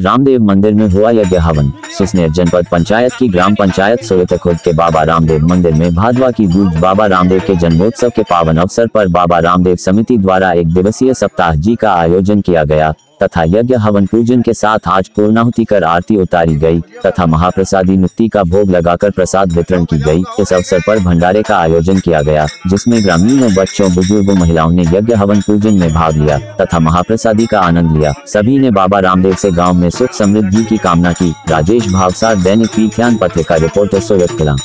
रामदेव मंदिर में हुआ यज्ञ हवन। सुसनेर जनपद पंचायत की ग्राम पंचायत सोयत खुद के बाबा रामदेव मंदिर में भादवा की गूंज बाबा रामदेव के जन्मोत्सव के पावन अवसर पर बाबा रामदेव समिति द्वारा एक दिवसीय सप्ताह जी का आयोजन किया गया। तथा यज्ञ हवन पूजन के साथ आज पूर्णाहुति कर आरती उतारी गई, तथा महाप्रसादी नुक्ति का भोग लगाकर प्रसाद वितरण की गई। इस अवसर पर भंडारे का आयोजन किया गया, जिसमें ग्रामीणों, बच्चों, बुज़ुर्गों, महिलाओं ने यज्ञ हवन पूजन में भाग लिया, तथा महाप्रसादी का आनंद लिया। सभी ने बाबा रामदेव से गाँव में सुख समृद्धि की कामना की। राजेश भावसार, दैनिक पीठ्यान पत्रिका रिपोर्टर सोयत कला।